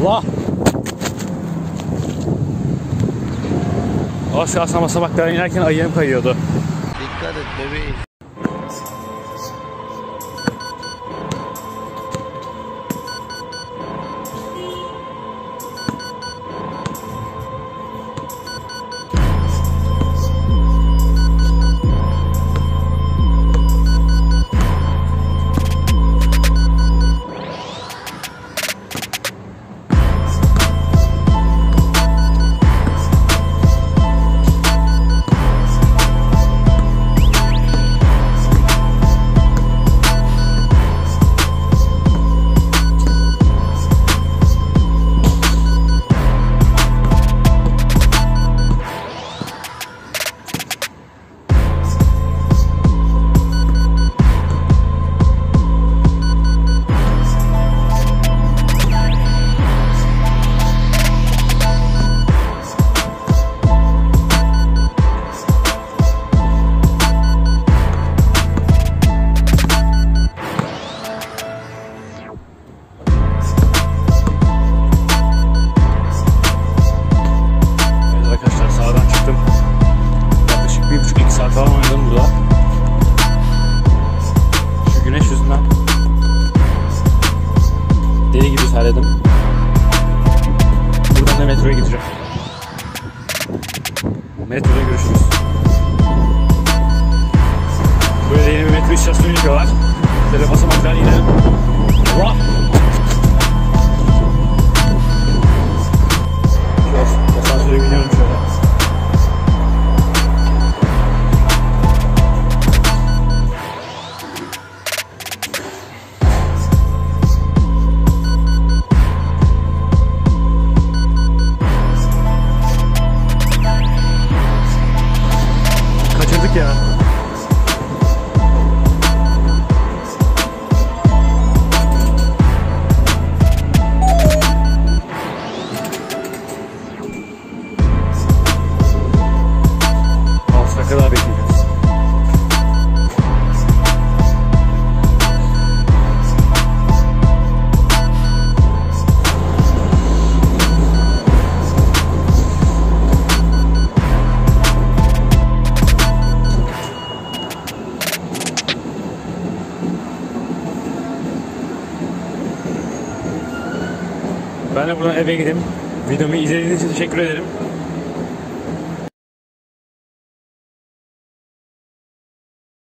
Allah! Az kalsın basamaklara inerken ayağım kayıyordu. Dikkat et bebeğim. Terledim. Buradan da metroya gideceğim. Metroda görüşürüz. Böyle yeni bir metro istasyonu yapıyorlar. Böyle basamaklar inelim. Yeah. Ben de buradan eve gideyim. Videomu izlediğiniz için teşekkür ederim.